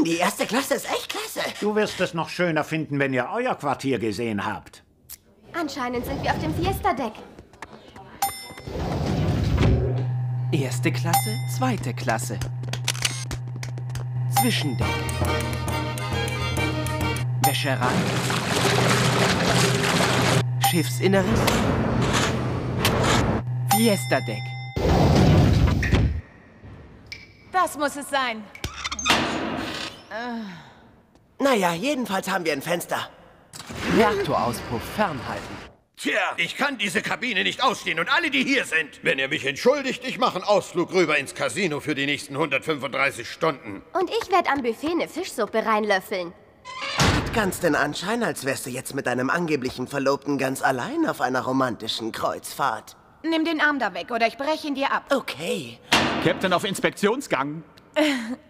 Mann, die erste Klasse ist echt klasse. Du wirst es noch schöner finden, wenn ihr euer Quartier gesehen habt. Anscheinend sind wir auf dem Fiesta-Deck. Erste Klasse, zweite Klasse. Zwischendeck. Wäscherei. Schiffsinneres. Fiesta-Deck. Das muss es sein. Naja, jedenfalls haben wir ein Fenster. Reaktorauspuff fernhalten. Tja, ich kann diese Kabine nicht ausstehen und alle, die hier sind. Wenn ihr mich entschuldigt, ich mache einen Ausflug rüber ins Casino für die nächsten 135 Stunden. Und ich werde am Buffet eine Fischsuppe reinlöffeln. Hat ganz den Anschein, als wärst du jetzt mit deinem angeblichen Verlobten ganz allein auf einer romantischen Kreuzfahrt. Nimm den Arm da weg oder ich breche ihn dir ab. Okay. Captain auf Inspektionsgang.